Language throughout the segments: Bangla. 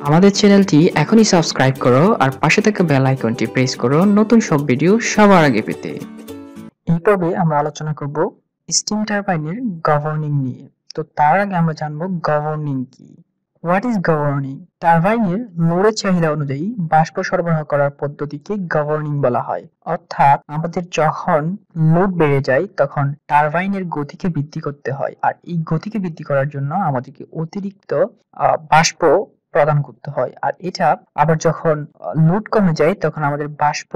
আমাদের চ্যানেলটি এখনই সাবস্ক্রাইব করো আর পাশে থাকা বেল আইকনটি প্রেস করো নতুন সব ভিডিও সবার আগে পেতে। এই পর্বে আমরা আলোচনা করব স্টিম টারবাইনের গভর্নিং নিয়ে। তো তার আগে আমরা জানব গভর্নিং কি? হোয়াট ইজ গভর্নিং টারবাইনের লোডের চাহিদা অনুযায়ী বাষ্প সরবরাহ করার পদ্ধতিকে গভর্নিং বলা হয়। অর্থাৎ আমাদের যখন লোড বেড়ে যায়, তখন টারবাইনের গতিকে বৃদ্ধি করতে হয়। আর এই গতিকে বৃদ্ধি করার জন্য আমাদেরকে অতিরিক্ত বাষ্প প্রদান করতে হয়। আর এটা আবার যখন লোড কমে যায়, তখন আমাদের বাষ্প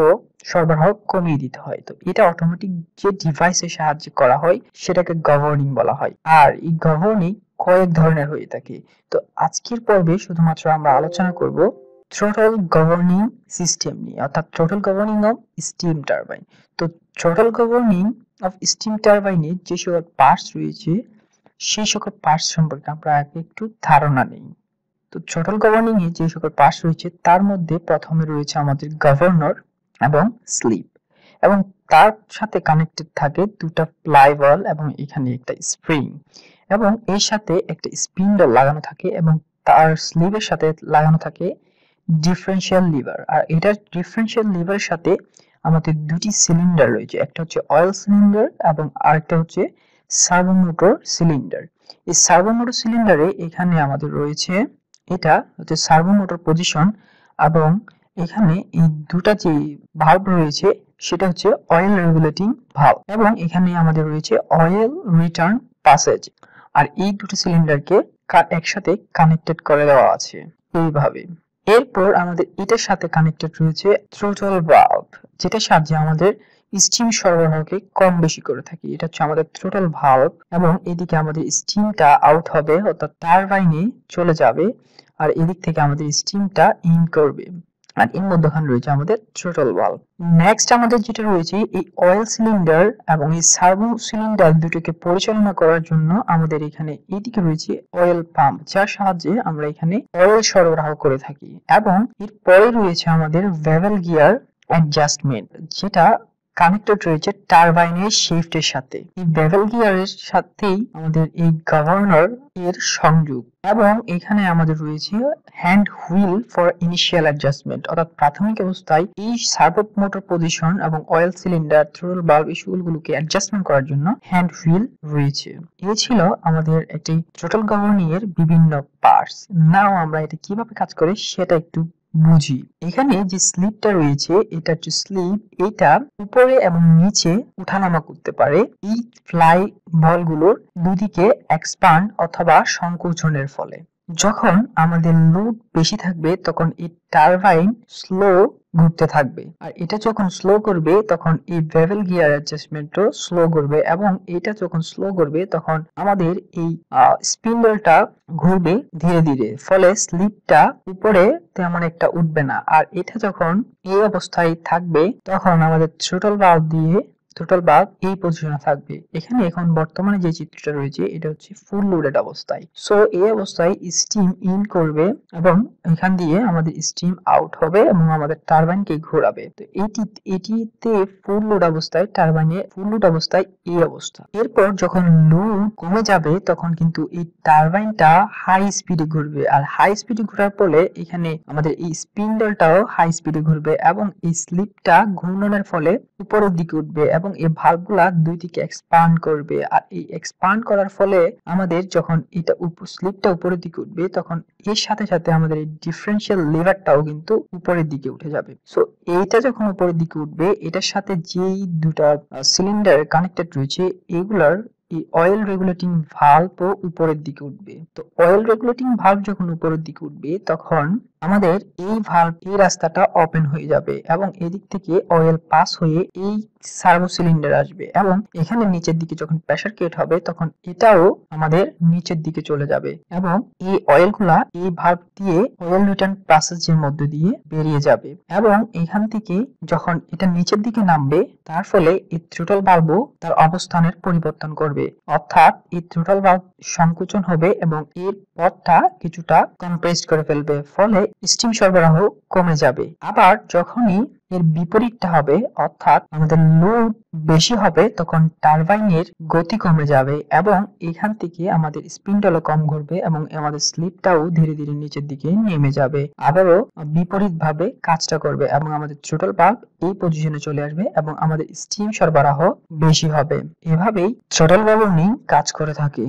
সরবরাহ কমিয়ে দিতে হয়। তো এটা অটোমেটিক যে ডিভাইসের সাহায্যে করা হয়, সেটাকে গভর্নিং বলা হয়। আর এই গভর্নিং কয়েক ধরনের হয়ে থাকে। তো আজকের পর্বে শুধুমাত্র আমরা আলোচনা করব থ্রোটল গভর্নিং সিস্টেম নিয়ে। অর্থাৎ throttle governing of steam turbine তো থ্রোটল গভর্নিং অফ স্টিম টারবাইনের যে সকল পার্টস রয়েছে, সেই সকল পার্টস সম্পর্কে আমরা একটু ধারণা নেই। তো থ্রোটল গভর্নিং এ যে সকল পাস রয়েছে, তার মধ্যে প্রথমে রয়েছে আমাদের গভর্নর এবং স্লিপ এবং তার সাথে কানেক্টেড থাকে দুটো প্লাইবল এবং এখানে একটা স্প্রিং এবং এর সাথে একটা স্পিন্ডল লাগানো থাকে এবং তার স্লিভের সাথে লাগানো থাকে ডিফারেন্সিয়াল লিভার আর এটার ডিফারেন্সিয়াল লিভারের সাথে আমাদের দুটি সিলিন্ডার রয়েছে, একটা হচ্ছে অয়েল সিলিন্ডার এবং আরেকটা হচ্ছে সার্ভোমোটর সিলিন্ডার এই সার্ভোমোটর সিলিন্ডারে এখানে আমাদের রয়েছে এটা হচ্ছে সার্ভোমোটর পজিশন এবং এখানে এই দুটা যে ভালভ রয়েছে, সেটা হচ্ছে অয়েল রেগুলেটিং ভালভ এবং এখানে আমাদের রয়েছে অয়েল রিটার্ন প্যাসেজ আর এই দুটো সিলিন্ডারকে একসাথে কানেক্টেড করে দেওয়া আছে এইভাবে। এরপর আমাদের এটার সাথে কানেক্টেড রয়েছে থ্রোটল ভালভ যেটার সাহায্যে আমাদের স্টিম সরবরাহকে কম বেশি করে থাকি। এটা হচ্ছে আমাদের থ্রোটল ভালভ এবং এদিকে আমাদের স্টিমটা আউট হবে, অর্থাৎ টারবাইনে চলে যাবে আর এদিক থেকে আমাদের স্টিমটা ইন করবে। আর এর মধ্যখানে রয়েছে আমাদের থ্রোটল ভালভ নেক্সট আমাদের যেটা রয়েছে, এই অয়েল সিলিন্ডার এবং এই সার্ভো সিলিন্ডার দুটোকে পরিচালনা করার জন্য আমাদের এখানে এদিকে রয়েছে অয়েল পাম্প যার সাহায্যে আমরা এখানে অয়েল সরবরাহ করে থাকি। এবং এর পরে রয়েছে আমাদের ভেভেল গিয়ার অ্যাডজাস্টমেন্ট যেটা কানেক্টেড রয়েছে টারবাইনের শিফটের সাথে। এই বেভেল গিয়ারের সাথেই আমাদের এই গভর্নর এর সংযোগ। এবং এখানে আমাদের রয়েছে hand wheel for initial adjustment. অর্থাৎ প্রাথমিক অবস্থায় এই সার্ভো মোটর পজিশন এবং অয়েল সিলিন্ডার থ্রোল বাল্ব এই সকলগুলোকে অ্যাডজাস্টমেন্ট করার জন্য হ্যান্ড হুইল রয়েছে। এ ছিল আমাদের একটি টোটাল গভর্নিং এর বিভিন্ন পার্টস নাও আমরা এটা কীভাবে কাজ করে সেটা একটু বুঝি। এখানে যে স্লিপটা রয়েছে, এটা হচ্ছে স্লিপ। এটা উপরে এবং নিচে উঠানামা করতে পারে। এই ফ্লাই বলগুলোর দুদিকে এক্সপান্ড অথবা সংকোচনের ফলে। যখন আমাদের লোড বেশি থাকবে, তখন এই টারবাইন স্লো ঘুরতে থাকবে। আর এটা যখন স্লো করবে, তখন এই ভেভেল গিয়ার অ্যাডজাস্টমেন্টও স্লো করবে এবং এটা যখন স্লো করবে, তখন আমাদের এই স্পিন্ডলটা ঘুরবে ধীরে ধীরে। ফলে স্লিপটা উপরে তেমন একটা উঠবে না। আর এটা যখন এই অবস্থায় থাকবে, তখন আমাদের থ্রোটল বাল্ব দিয়ে টোটাল বাল্ব এই পজিশনে থাকবে। এখানে এখন বর্তমানে যে চিত্রটা রয়েছে, এটা হচ্ছে ফুল লোডেড অবস্থায়। সো এই অবস্থায় স্টিম ইন করবে এবং এখান দিয়ে আমাদের স্টিম আউট হবে এবং আমাদের টারবাইনকে ঘোরাবে। তো এটি, এটিতে ফুল লোড অবস্থায় টারবাইনে ফুল লোড অবস্থায় এই অবস্থা। এরপর যখন লোড কমে যাবে, তখন কিন্তু এই টারবাইনটা হাই স্পিডে ঘুরবে। আর হাই স্পিডে ঘোরার ফলে এখানে আমাদের এই স্পিন্ডলটাও হাই স্পিডে ঘুরবে এবং এই স্লিপটা ঘূর্ণনের ফলে উপরের দিকে উঠবে এবং এই ভালভগুলা দুই দিকে এক্সপান্ড করবে। আর এই এক্সপান্ড করার ফলে আমাদের যখন এটা স্লিপটা উপরের দিকে উঠবে, তখন এর সাথে সাথে আমাদের এই ডিফারেন্সিয়াল লিভারটাও কিন্তু উপরের দিকে উঠে যাবে। সো এইটা যখন উপরের দিকে উঠবে, এটার সাথে যেই দুটা সিলিন্ডার কানেক্টেড রয়েছে, এগুলার এই অয়েল রেগুলেটিং ভালভও উপরের দিকে উঠবে। তো অয়েল রেগুলেটিং ভালভ যখন উপরের দিকে উঠবে, তখন আমাদের এই ভালভ এই রাস্তাটা ওপেন হয়ে যাবে এবং এদিক থেকে অয়েল পাস হয়ে এই সার্ভো সিলিন্ডার আসবে এবং এখানে নিচের দিকে যখন প্রেসার কেট হবে, তখন এটাও আমাদের নিচের দিকে চলে যাবে এবং এই অয়েলগুলা এই ভালভ দিয়ে অয়েল রিটার্ন প্রসেসের মধ্য দিয়ে বেরিয়ে যাবে এবং এখান থেকে যখন এটা নিচের দিকে নামবে, তার ফলে এই থ্রোটল ভালভও তার অবস্থানের পরিবর্তন করবে। অর্থাৎ এই থ্রোটল ভালভ সংকোচন হবে এবং এর পথটা কিছুটা কম্প্রেসড করে ফেলবে। ফলে স্টিম সরবরাহ কমে যাবে। আবার যখনই এর বিপরীতটা হবে, অর্থাৎ আমাদের লোড বেশি হবে, তখন টারবাইনের গতি কমে যাবে এবং এখান থেকে আমাদের স্পিন্ডলও কম ঘুরবে এবং আমাদের স্লিপটাও ধীরে ধীরে নিচের দিকে নেমে যাবে। আবারও বিপরীত ভাবে কাজটা করবে এবং আমাদের থ্রোটল বাল্ব এই পজিশনে চলে আসবে এবং আমাদের স্টিম সরবরাহ বেশি হবে। এভাবেই থ্রোটল গভর্নিং কাজ করে থাকে।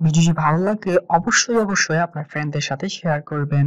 ভিডিওটি ভালো লাগলে অবশ্যই অবশ্যই আপনার ফ্রেন্ডদের সাথে শেয়ার করবেন।